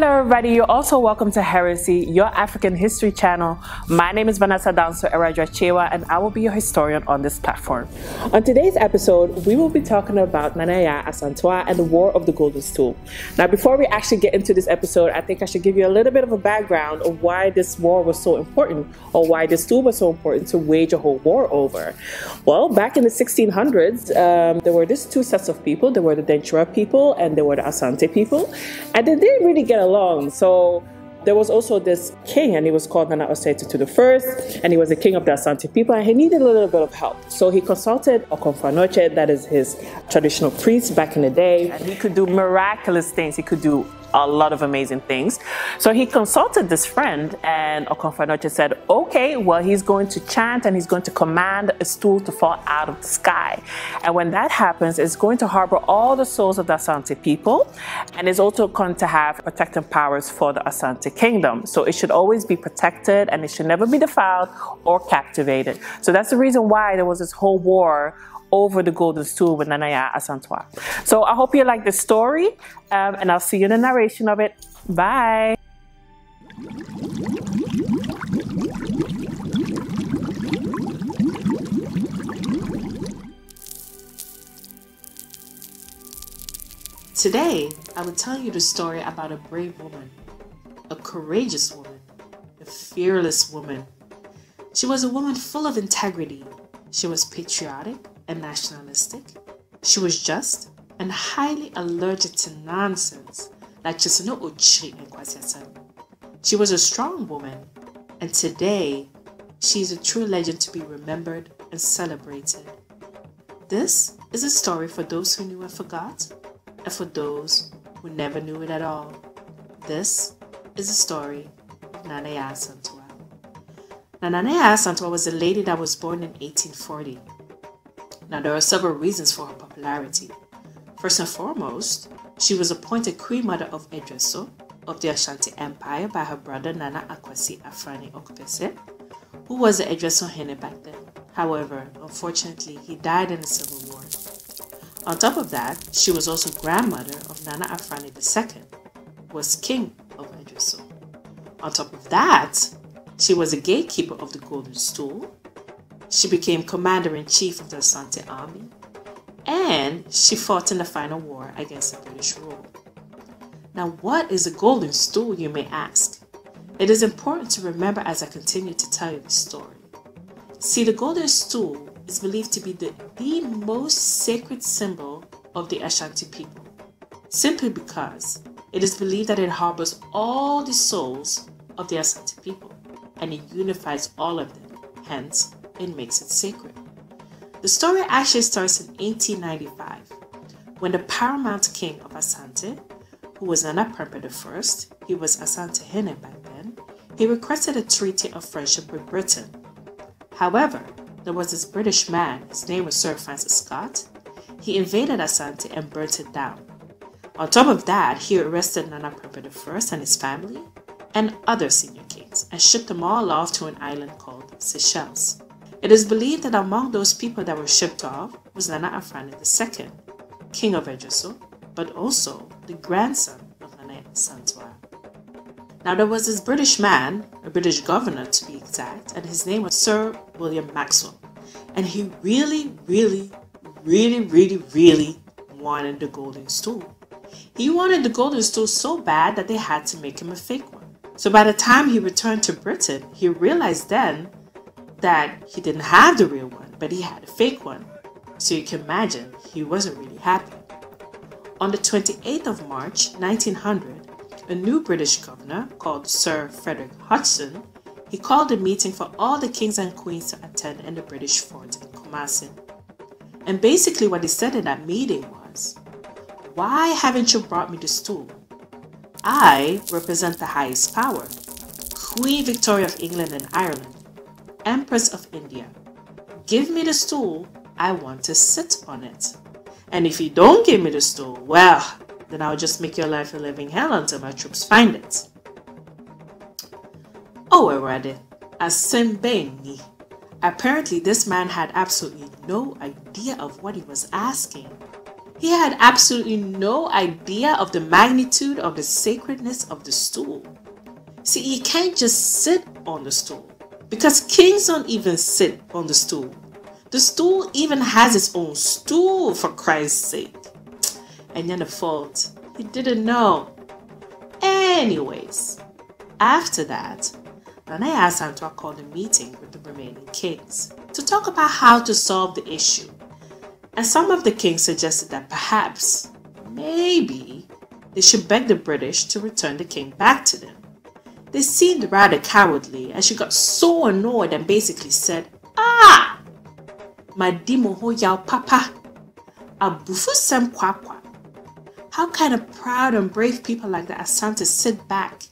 Hello, everybody. You're also welcome to Heresy, your African history channel. My name is Vanessa Danso Eradrachewa, and I will be your historian on this platform. On today's episode, we will be talking about Nana Yaa Asantewaa and the War of the Golden Stool. Now, before we actually get into this episode, I think I should give you a little bit of a background of why this war was so important, or why this stool was so important to wage a whole war over. Well, back in the 1600s, um, there were these two sets of people. There were the Denkyira people and there were the Asante people, and they didn't really get So there was also this king, and he was called Nana the First, and he was the king of the Asante people, and he needed a little bit of help. So he consulted Okomfo that is his traditional priest back in the day, and he could do miraculous things. He could do a lot of amazing things. So he consulted this friend, and Okomfo said, Okay, well, he's going to chant and he's going to command a stool to fall out of the sky. And when that happens, it's going to harbor all the souls of the Asante people, and it's also going to have protecting powers for the Asante kingdom. So it should always be protected and it should never be defiled or captivated. So that's the reason why there was this whole war over the golden stool with Nana Yaa Asantewaa. So I hope you like the story, um, and I'll see you in the narration of it. Bye. Today, I will tell you the story about a brave woman, a courageous woman, a fearless woman. She was a woman full of integrity. She was patriotic, and nationalistic. She was just and highly allergic to nonsense, like Chisano Uchi and Kwasiasan. She was a strong woman, and today she is a true legend to be remembered and celebrated. This is a story for those who knew and forgot, and for those who never knew it at all. This is the story of Nana Yaa Asantewaa. Now, Nana Yaa was a lady that was born in 1840. Now, there are several reasons for her popularity. First and foremost, she was appointed Queen Mother of Edreso of the Ashanti Empire by her brother Nana Akwasi Afrani Okpese, who was the Edreso Hene back then. However, unfortunately, he died in the Civil War. On top of that, she was also grandmother of Nana Afrani II, who was king of Edreso. On top of that, she was a gatekeeper of the Golden Stool she became commander in chief of the Asante army, and she fought in the final war against the British rule. Now, what is a golden stool, you may ask? It is important to remember as I continue to tell you the story. See, the golden stool is believed to be the, the most sacred symbol of the Ashanti people, simply because it is believed that it harbors all the souls of the Asante people and it unifies all of them. Hence, and makes it sacred. The story actually starts in 1895 when the paramount king of Asante, who was Nana Prempeh I, he was Asante Hene back then, he requested a treaty of friendship with Britain. However, there was this British man, his name was Sir Francis Scott. He invaded Asante and burnt it down. On top of that, he arrested Nana Prempeh I and his family and other senior kings and shipped them all off to an island called Seychelles. It is believed that among those people that were shipped off was Nana Afrani II, king of Edreso, but also the grandson of Nana Asantewaa. Now there was this British man, a British governor to be exact, and his name was Sir William Maxwell. And he really, really, really, really, really wanted the golden stool. He wanted the golden stool so bad that they had to make him a fake one. So by the time he returned to Britain, he realized then that he didn't have the real one, but he had a fake one. So you can imagine he wasn't really happy. On the 28th of March 1900, a new British governor called Sir Frederick Hodgson, he called a meeting for all the kings and queens to attend in the British fort in Kumasi. And basically what he said in that meeting was, why haven't you brought me the stool? I represent the highest power, Queen Victoria of England and Ireland, Empress of India. Give me the stool, I want to sit on it. And if you don't give me the stool, well, then I'll just make your life a living hell until my troops find it. Oh, already, Asimbeni. Apparently, this man had absolutely no idea of what he was asking. He had absolutely no idea of the magnitude of the sacredness of the stool. See, you can't just sit on the stool because kings don't even sit on the stool. The stool even has its own stool, for Christ's sake. And then the fault, he didn't know. Anyways, after that, Nana to called a meeting with the remaining kings to talk about how to solve the issue and some of the kings suggested that perhaps, maybe, they should beg the British to return the king back to them. They seemed rather cowardly, and she got so annoyed and basically said, Ah! Madimo ho yao papa. Abufu sem kwakwa. How kind of proud and brave people like the Asante sit back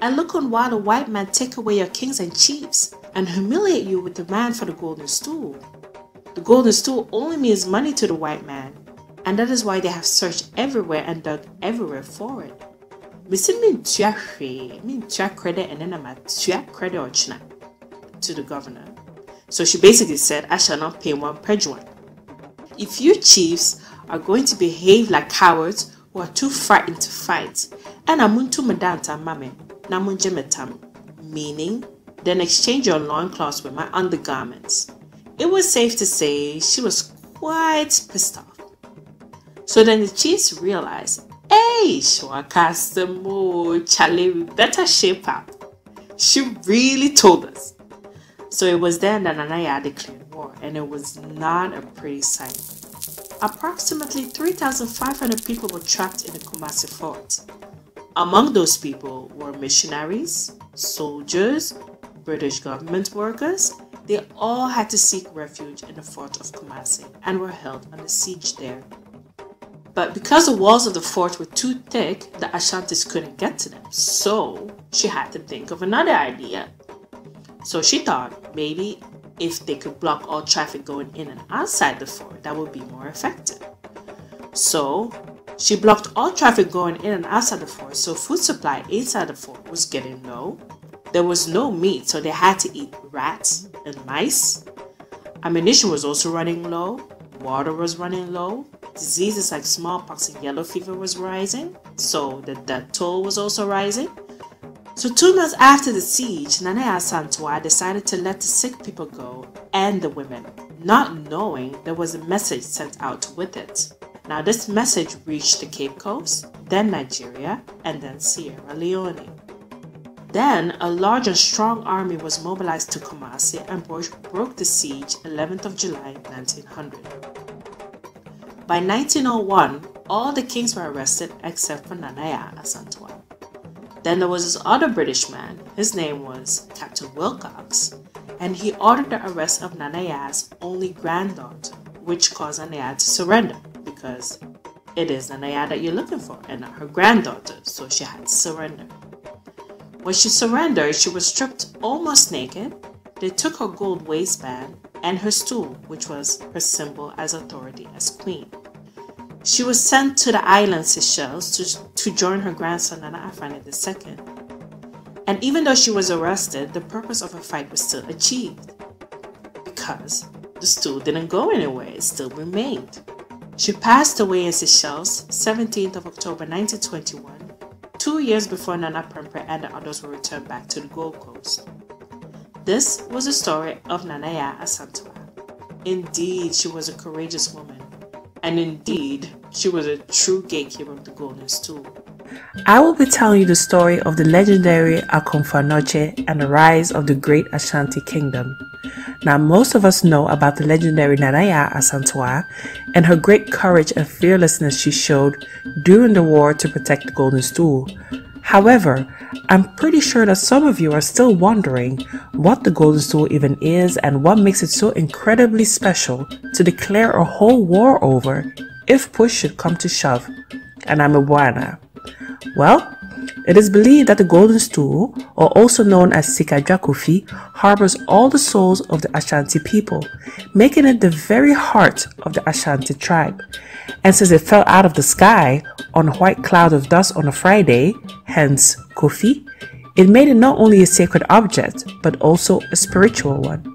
and look on while the white man take away your kings and chiefs and humiliate you with the man for the golden stool? The golden stool only means money to the white man, and that is why they have searched everywhere and dug everywhere for it. Missy mean mean credit and then I'm credit or china to the governor. So she basically said, I shall not pay one pejuan. If you chiefs are going to behave like cowards who are too frightened to fight, and amuntu madanta mame, namunjemetam, meaning then exchange your loincloths with my undergarments. It was safe to say she was quite pissed off. So then the chiefs realized, hey, Shwakastamo, Charlie, we better shape up. She really told us. So it was then that Nana Yaa declared war, and it was not a pretty sight. Approximately 3,500 people were trapped in the Kumasi fort. Among those people were missionaries, soldiers, British government workers, they all had to seek refuge in the fort of Kumasi and were held under siege there. But because the walls of the fort were too thick, the Ashantis couldn't get to them, so she had to think of another idea. So she thought maybe if they could block all traffic going in and outside the fort, that would be more effective. So she blocked all traffic going in and outside the fort, so food supply inside the fort was getting low there was no meat, so they had to eat rats and mice. Ammunition was also running low, water was running low, diseases like smallpox and yellow fever was rising, so the death toll was also rising. So two months after the siege, Nana Asantewaa decided to let the sick people go and the women, not knowing there was a message sent out with it. Now this message reached the Cape Coast, then Nigeria, and then Sierra Leone. Then a large and strong army was mobilized to Kumasi and broke the siege 11th of July 1900. By 1901, all the kings were arrested except for Nana Yaa Asantewaa. Then there was this other British man, his name was Captain Wilcox, and he ordered the arrest of Nana Yaa's only granddaughter, which caused Nana Yaa to surrender because it is Nana Yaa that you're looking for and not her granddaughter, so she had to surrender. When she surrendered, she was stripped almost naked. They took her gold waistband and her stool, which was her symbol as authority as queen. She was sent to the island Seychelles to, to join her grandson Nana Afrani II. And even though she was arrested, the purpose of her fight was still achieved because the stool didn't go anywhere, it still remained. She passed away in Seychelles 17th of October 1921 two years before Nana Prempeh and the others were returned back to the Gold Coast. This was the story of Nana Yaa Asantewaa. Indeed, she was a courageous woman, and indeed, she was a true gatekeeper of the Golden Stool. I will be telling you the story of the legendary Okomfo Anokye and the rise of the great Ashanti Kingdom. Now, most of us know about the legendary Nana Yaa Asantewaa and her great courage and fearlessness she showed during the war to protect the Golden Stool. However, I'm pretty sure that some of you are still wondering what the Golden Stool even is and what makes it so incredibly special to declare a whole war over if push should come to shove. And I'm a Bwana. Well, it is believed that the golden stool, or also known as Sika Dwa Kofi, harbors all the souls of the Ashanti people, making it the very heart of the Ashanti tribe. And since it fell out of the sky on a white cloud of dust on a Friday, hence Kofi, it made it not only a sacred object, but also a spiritual one.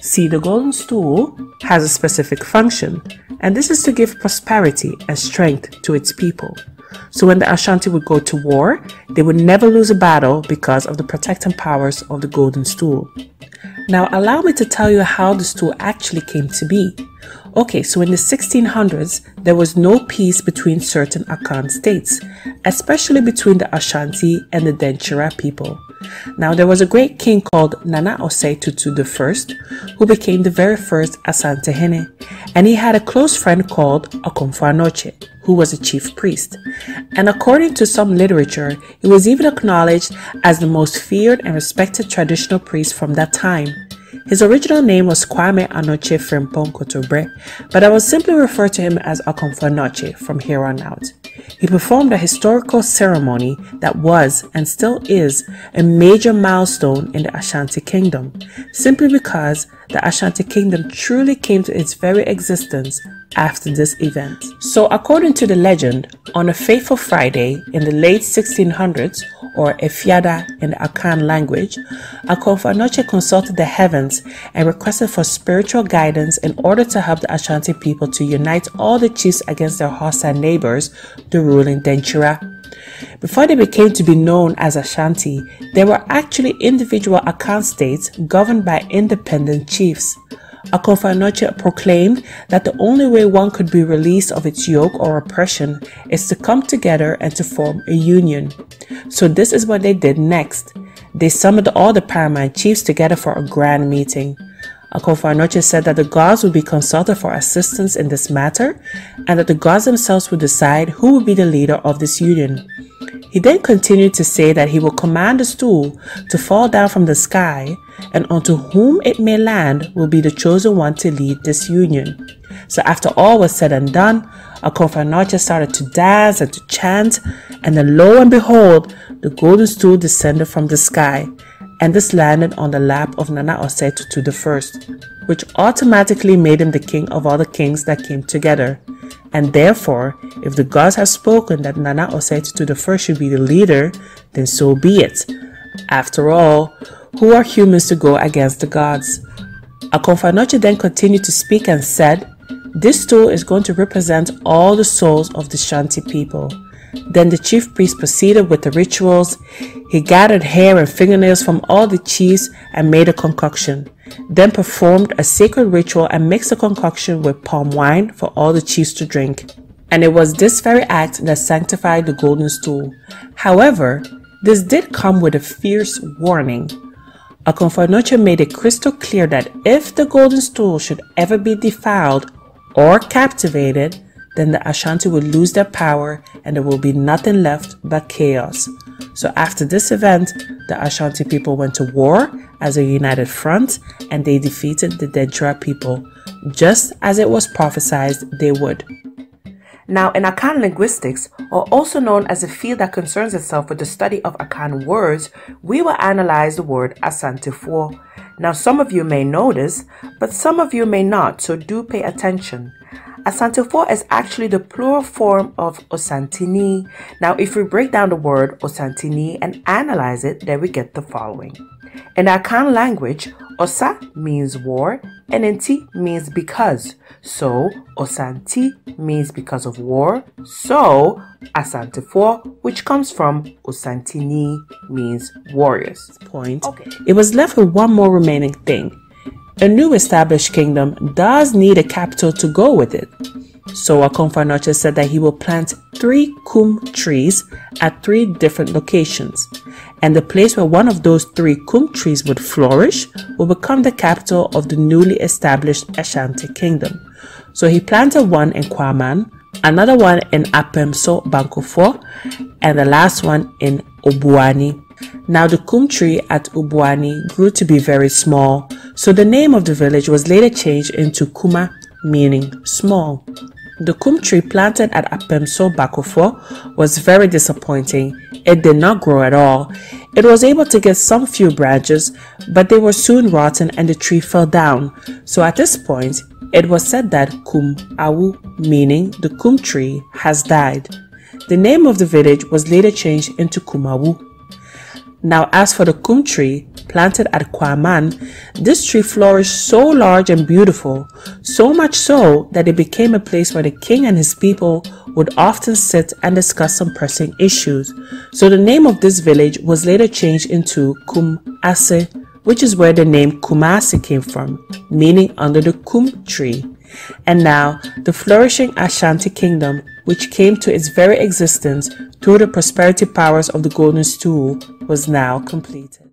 See, the golden stool has a specific function, and this is to give prosperity and strength to its people. So when the Ashanti would go to war, they would never lose a battle because of the protecting powers of the golden stool. Now allow me to tell you how the stool actually came to be. Okay, so in the 1600s, there was no peace between certain Akan states, especially between the Ashanti and the Denkyira people. Now, there was a great king called Nana Osei Tutu I, who became the very first Asantehene, and he had a close friend called Okomfo Anokye, who was a chief priest. And according to some literature, he was even acknowledged as the most feared and respected traditional priest from that time. His original name was Kwame Anokye Frimpong Kotobre, but I will simply refer to him as Okomfo Anokye from here on out. He performed a historical ceremony that was and still is a major milestone in the Ashanti Kingdom, simply because the Ashanti Kingdom truly came to its very existence after this event. So, according to the legend, on a fateful Friday in the late 1600s, or Efiada in the Akan language, Okomfo Anokye consulted the heavens and requested for spiritual guidance in order to help the Ashanti people to unite all the chiefs against their hostile neighbors, the ruling Denkyira. Before they became to be known as Ashanti, they were actually individual Akan states governed by independent chiefs. Okomfo Anokye proclaimed that the only way one could be released of its yoke or oppression is to come together and to form a union. So this is what they did next. They summoned all the paramount chiefs together for a grand meeting. Okomfo Anokye said that the gods would be consulted for assistance in this matter and that the gods themselves would decide who would be the leader of this union. He then continued to say that he will command the stool to fall down from the sky, and unto whom it may land will be the chosen one to lead this union. So after all was said and done, Okomfo Anokye started to dance and to chant, and then lo and behold, the golden stool descended from the sky, and this landed on the lap of Nana Osei Tutu I, which automatically made him the king of all the kings that came together. And therefore, if the gods have spoken that Nana Osei Tutu I should be the leader, then so be it. After all, who are humans to go against the gods? Okomfo Anokye then continued to speak and said, This stool is going to represent all the souls of the Shanti people. Then the chief priest proceeded with the rituals. He gathered hair and fingernails from all the chiefs and made a concoction. Then performed a sacred ritual and mixed the concoction with palm wine for all the chiefs to drink. And it was this very act that sanctified the golden stool. However, this did come with a fierce warning. Okomfo Anokye made it crystal clear that if the golden stool should ever be defiled or captivated, then the Ashanti would lose their power and there will be nothing left but chaos. So after this event, the Ashanti people went to war as a united front and they defeated the Denkyira people, just as it was prophesied they would. Now, in Akan linguistics, or also known as a field that concerns itself with the study of Akan words, we will analyze the word Asantefo. Now, some of you may know this, but some of you may not, so do pay attention. Asantefo is actually the plural form of Osantini. Now, if we break down the word Osantini and analyze it, then we get the following. In Akan language, Osa means war and Nti means because. So, Osanti means because of war. So, Asantefo, which comes from Osantini, means warriors. Point. Okay. It was left with one more remaining thing. A new established kingdom does need a capital to go with it. So Okomfo Anokye said that he will plant three kum trees at three different locations. And the place where one of those three kum trees would flourish will become the capital of the newly established Ashanti kingdom. So he planted one in Kwaman, another one in Apemso Bankofo, and the last one in Obuani. Now the kum tree at Obuani grew to be very small, so the name of the village was later changed into Kuma, meaning small. The kum tree planted at Apemso Bakofo was very disappointing. It did not grow at all. It was able to get some few branches, but they were soon rotten and the tree fell down. So at this point, it was said that Kum Awu, meaning the kum tree, has died. The name of the village was later changed into Kumawu. Now, as for the kum tree, planted at Kwaman, this tree flourished so large and beautiful, so much so that it became a place where the king and his people would often sit and discuss some pressing issues. So the name of this village was later changed into Kumase, which is where the name Kumasi came from, meaning under the kum tree. And now, the flourishing Ashanti kingdom, which came to its very existence through the prosperity powers of the golden stool, was now completed.